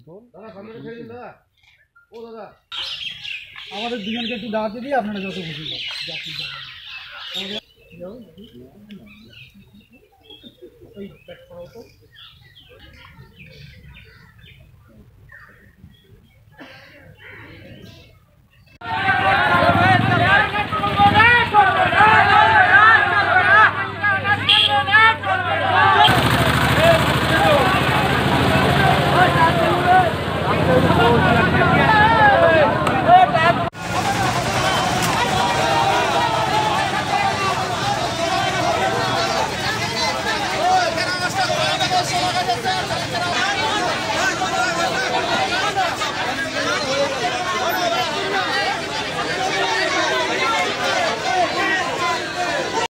তো আমাদের দুজনকে একটু দাঁড়াতে দিয়ে আপনারা যত খুশি ওই ব্যাট করা তো। Let's go.